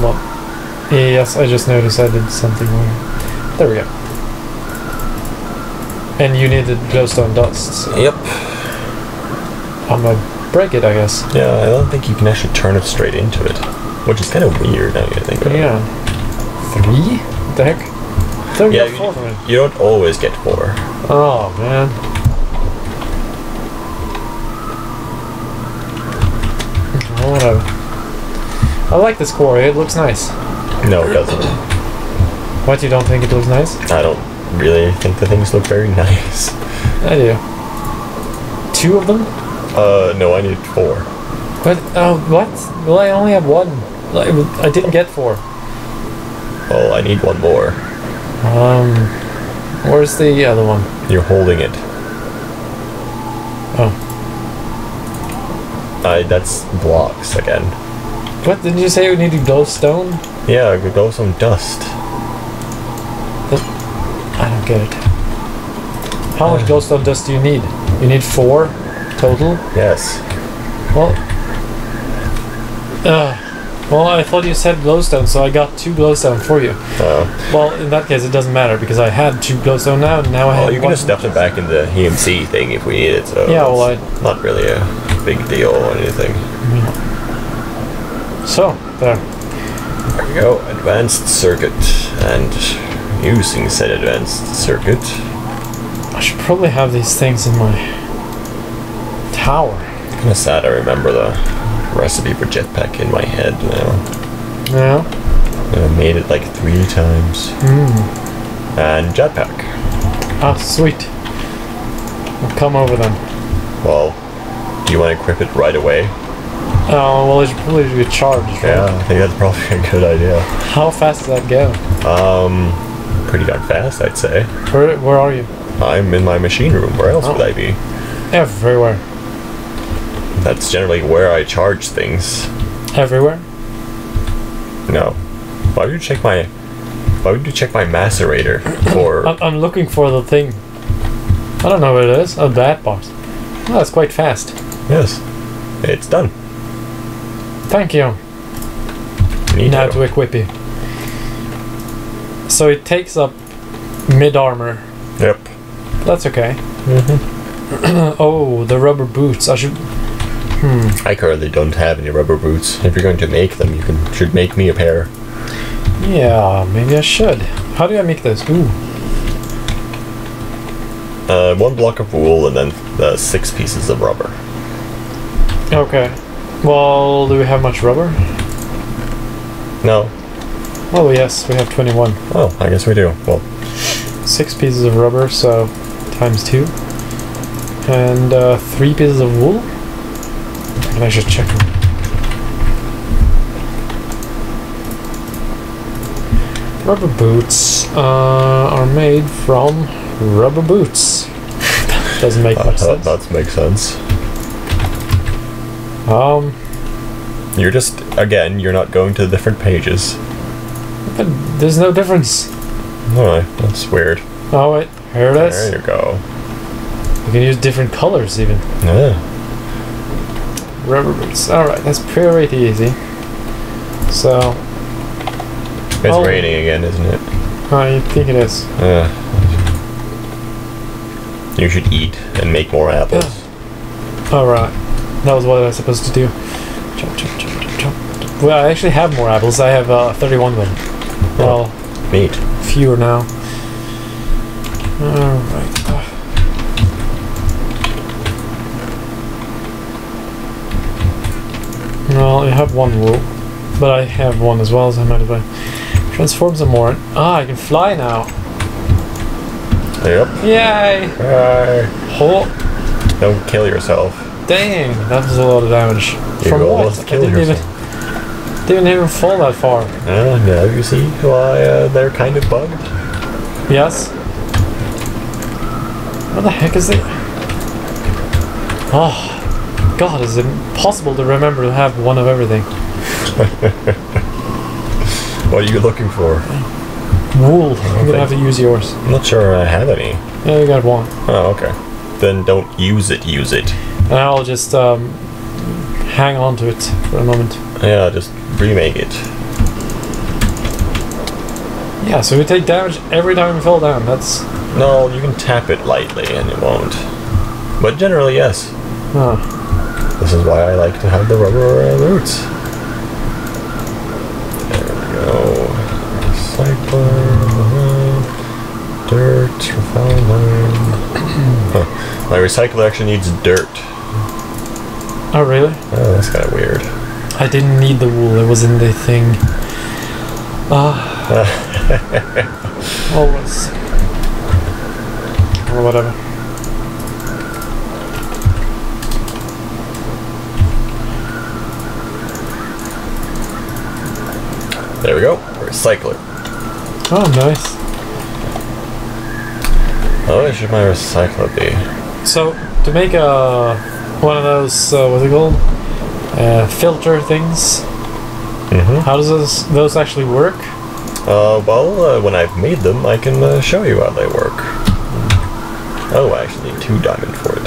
Hold. Yes, I just noticed I did something wrong. There we go. And you needed glowstone dust. So Yep. I'm gonna break it, I guess. Yeah, I don't think you can actually turn it straight into it, which is kind of weird now you think about it. Yeah. Three? What the heck? Don't Yeah, four it. you, you don't always get four. Oh man. Whatever. I like this quarry, it looks nice. No, it doesn't. What, you don't think it looks nice? I don't really think the things look very nice. I do. Two of them? Uh, no, I need four. What? Oh, what? Well, I only have one. Like, I didn't get four. Well, I need one more. Um, where's the other one? You're holding it. Oh. I, that's blocks again. What, didn't you say we need to glowstone? Yeah, goes some dust. I don't get it. How much glowstone dust do you need? You need four total? Yes. Well, uh, well, I thought you said glowstone, so I got two glowstone for you. Uh, Well, in that case, it doesn't matter because I had two glowstone now, and now I well, have you can just stuff it back in the EMC thing if we need it. So Yeah, well, it's not really a big deal or anything. So there. There we go. Advanced circuit. And using said advanced circuit. I should probably have these things in my tower. Kind of sad I remember the recipe for jetpack in my head now. Yeah. And I made it like three times. Hmm. And jetpack. Ah, sweet. I'll come over then. Well, do you want to equip it right away? Oh, well, it should probably be charged. right? Yeah, I think that's probably a good idea. How fast does that go? Um, pretty darn fast, I'd say. Where, where are you? I'm in my machine room. Where else Oh. would I be? Everywhere. That's generally where I charge things. Everywhere? No. Why would you check my? Why would you check my macerator for? I'm, I'm looking for the thing. I don't know what it is. Oh, that part. Oh, that's quite fast. yes, it's done. Thank you. Neato. Now to equip you. So it takes up mid armor. Yep. That's okay. Mm-hmm. oh, the rubber boots. I should. Hmm. I currently don't have any rubber boots. If you're going to make them, you can should make me a pair. Yeah, maybe I should. How do I make this? Ooh. Uh, one block of wool and then uh, six pieces of rubber. Okay. Well, do we have much rubber? No. Oh, yes, we have 21. Oh, I guess we do. Well, Six pieces of rubber, so times two. And uh, three pieces of wool. And I should check. Rubber boots uh, are made from rubber boots. Doesn't make much that, sense. that makes sense. Um, You're just again, you're not going to the different pages. but there's no difference. Oh, that's weird. Oh wait, here it is. There you go. You can use different colors even. Yeah. Rubber boots. Alright, that's pretty easy. So, It's Oh. raining again, isn't it? I think it is. Uh, you should eat and make more apples. Alright. That was what I was supposed to do. Chop, chop, chop, chop, chop. Well, I actually have more apples. I have uh, 31 of them. Well, Meat. fewer now. Alright. Well, I have one wool, but I have one as well, so I might as well transform some more. Ah, I can fly now. Yep. Yay! Bye. Oh, Don't kill yourself. Dang, that was a lot of damage. From what? I didn't even, didn't even fall that far. Uh, now you see why uh, they're kind of bugged. Yes. What the heck is it? Oh, God, is it impossible to remember to have one of everything? What are you looking for? Wool. I'm gonna have to use yours. I'm not sure I have any. Yeah, you got one. Oh, okay. Then don't use it. Use it. And I'll just um, hang on to it for a moment. Yeah, just remake it. Yeah, so we take damage every time we fall down. That's. No, you can tap it lightly and it won't. But generally, yes. Oh. This is why I like to have the rubber uh, boots. There we go. Recycler. uh, Dirt. Refiner. Huh. My recycler actually needs dirt. Oh, really? Oh, that's kind of weird. I didn't need the wool, it was in the thing. Ah. Always. Or whatever. There we go. Recycler. Oh, nice. Oh, what should my recycler be? So, to make a. one of those, uh, what's it called? Uh, filter things. Mm-hmm. How does those, those actually work? Uh, well, uh, when I've made them, I can uh, show you how they work. Oh, I actually need two diamond for it.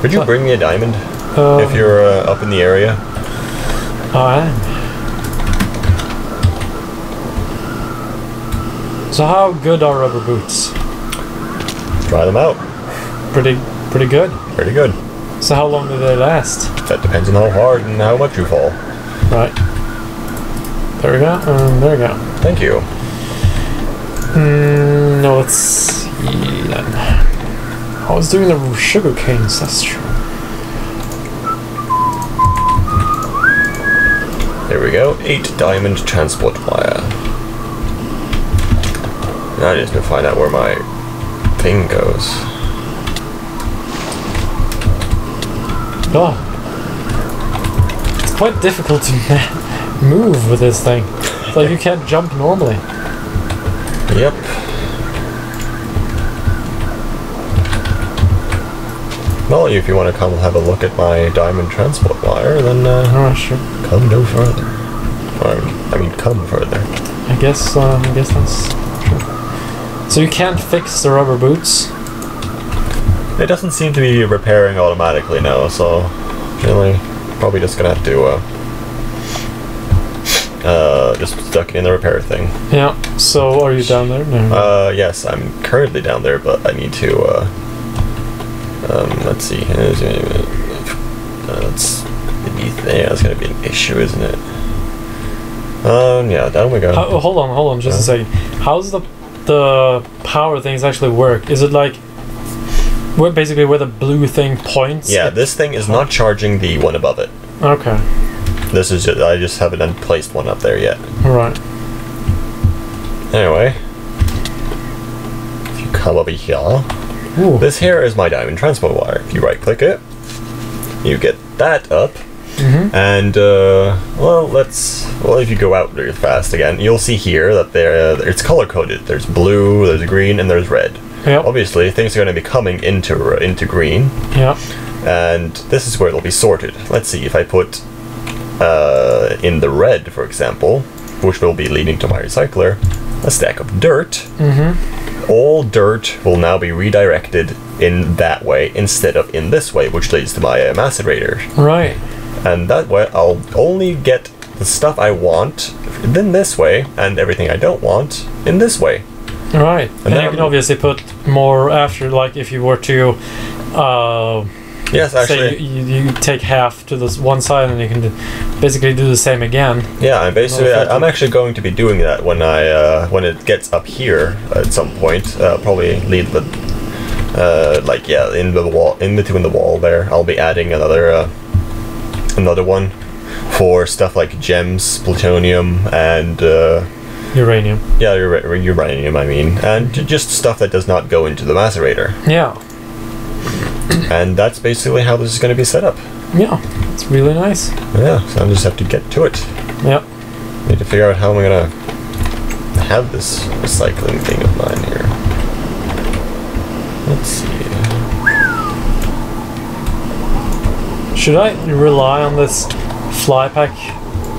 Could you bring me a diamond Um, if you're uh, up in the area? I. So how good are rubber boots? Try them out. Pretty, pretty good. Pretty good. So how long do they last? That depends on how hard and how much you fall. Right. There we go. Um, there we go. Thank you. Mm, no, let's see then. I was doing the sugar canes. That's true. There we go. Eight diamond transport wire. Now I just need to find out where my thing goes. Oh. It's quite difficult to move with this thing. It's like you can't jump normally. Yep. Well, if you want to come have a look at my diamond transport wire, then uh, Oh, sure. come no further. Or, I mean, come further. I guess. Uh, I guess that's true. So you can't fix the rubber boots. It doesn't seem to be repairing automatically now, so really, probably just gonna have to uh, uh, just stuck it in the repair thing. Yeah. So are you down there? No. Uh, yes, I'm currently down there, but I need to. Uh, um, let's see. Uh, it's beneath there. That's gonna be an issue, isn't it? Um, yeah, down we go. How, hold on, hold on, just a second. How's the the power things actually work? Is it like where basically where the blue thing points? yeah, this thing is not charging the one above it. Okay. This is just, I just haven't placed one up there yet. All right. Anyway, if you come over here, Ooh. this here is my diamond transport wire. If you right click it, you get that up, Mhm. and uh, well, let's well if you go out really fast again, you'll see here that there uh, it's color coded. There's blue, there's green, and there's red. Yep. Obviously, things are going to be coming into uh, into green, Yeah. and this is where it'll be sorted. Let's see if I put uh, in the red, for example, which will be leading to my recycler, a stack of dirt. Mm-hmm. All dirt will now be redirected in that way instead of in this way, which leads to my uh, macerator. Right. And that way, I'll only get the stuff I want in this way, and everything I don't want in this way. Right. And, then- you can obviously put more after, like if you were to. Uh, Yes, say actually, you, you, you take half to this one side and you can do, basically do the same again. Yeah, I'm basically. I, I'm actually going to be doing that when I uh, when it gets up here at some point. Uh, probably lead the uh, like yeah in the wall in between the wall there. I'll be adding another uh, another one for stuff like gems, plutonium, and uh, Uranium. yeah ur- uranium. I mean, and just stuff that does not go into the macerator. Yeah. And that's basically how this is going to be set up. Yeah. It's really nice. Yeah, so I just have to get to it. Yep. Need to figure out how I'm I gonna have this recycling thing of mine here. Let's see. Should I rely on this fly pack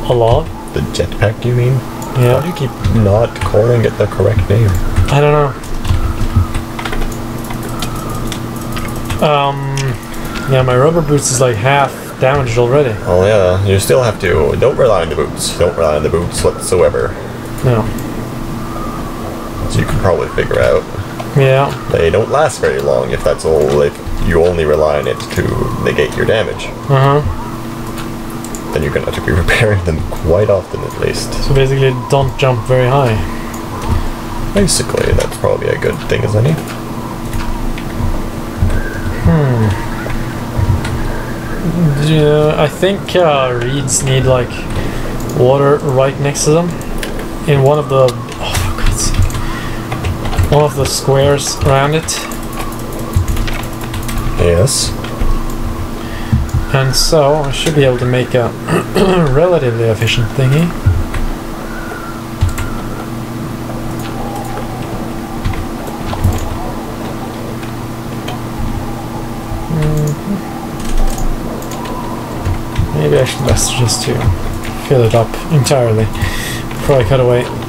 a lot? The jetpack, you mean? How do you keep not calling it the correct name? I don't know. Um. Yeah, my rubber boots is like half damaged already. Oh yeah, you still have to. Don't rely on the boots. Don't rely on the boots whatsoever. No. so you can probably figure out. Yeah. They don't last very long if that's all. If you only rely on it to negate your damage, Uh huh. Then you're gonna have to be repairing them quite often at least. So basically, don't jump very high. Basically, that's probably a good thing, isn't it? Yeah, I think uh, reeds need like water right next to them in one of the oh, for God's sake. one of the squares around it. Yes. And so I should be able to make a relatively efficient thingy. Mhm. Maybe actually best just to fill it up entirely before I cut away.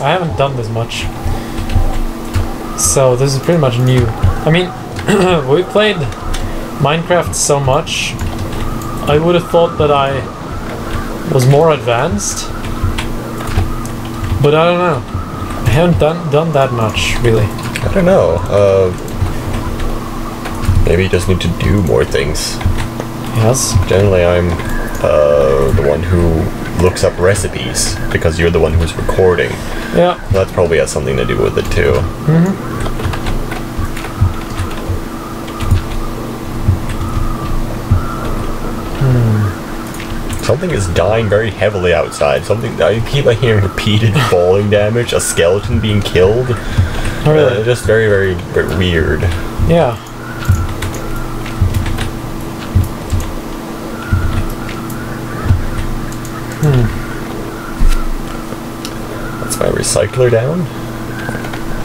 I haven't done this much. So this is pretty much new. I mean, we played Minecraft so much, I would have thought that I was more advanced. But I don't know. I haven't done done that much really. I don't know. Uh, maybe you just need to do more things. Yes. Generally, I'm uh, the one who looks up recipes because you're the one who's recording. Yeah. That probably has something to do with it too. Hmm. Something is dying very heavily outside. Something I keep like, hearing repeated falling damage. A skeleton being killed. Oh, Uh, really? just very, very, very weird. Yeah. Recycler down.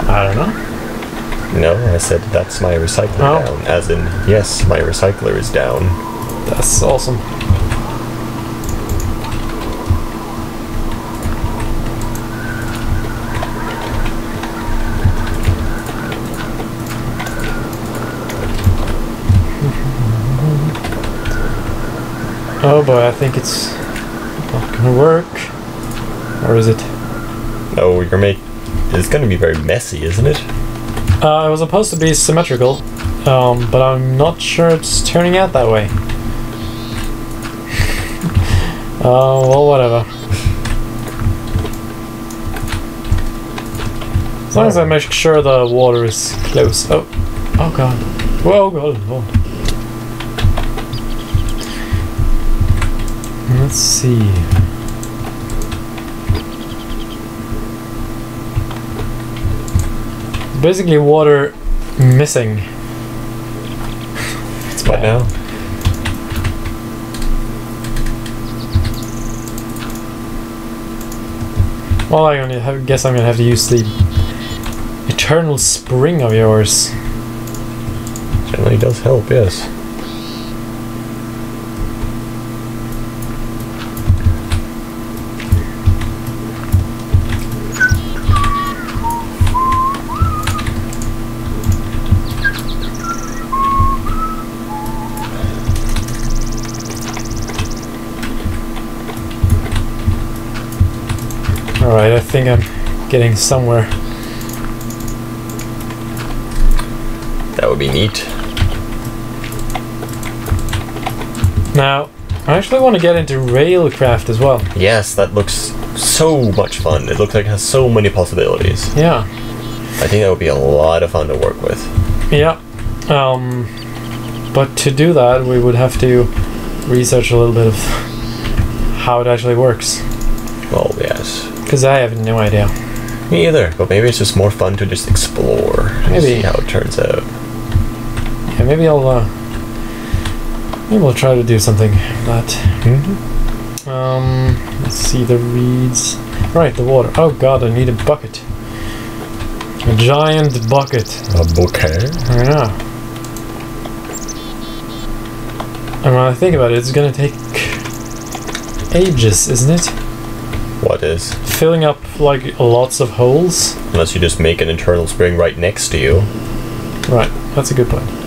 I don't know. No, I said that's my recycler Oh. down. As in, yes, my recycler is down. That's awesome. Oh boy, I think it's not gonna work. Or is it? No, you're make. It's gonna be very messy, isn't it? Uh, it was supposed to be symmetrical, um, but I'm not sure it's turning out that way. Oh, well, whatever. As long as I make sure the water is close. Oh, oh god. Whoa, god, oh. Let's see. Basically, water missing. It's bad. now? Well, I only have, guess I'm gonna have to use the eternal spring of yours. Generally does help, yes. Think I'm getting somewhere. That would be neat. Now, I actually want to get into railcraft as well. Yes, that looks so much fun. It looks like it has so many possibilities. Yeah. I think that would be a lot of fun to work with. Yeah. Um, but to do that, we would have to research a little bit of how it actually works. Well, yes. Because I have no idea. Me either, but maybe it's just more fun to just explore and Maybe. see how it turns out. Yeah, maybe I'll, uh, maybe we'll try to do something like that. Mm-hmm. Um, let's see the reeds. Right, the water. Oh god, I need a bucket. A giant bucket. A bouquet? I know. And when I think about it, it's gonna take ages, isn't it? What is? Filling up like lots of holes. Unless you just make an internal spring right next to you. Right, that's a good point.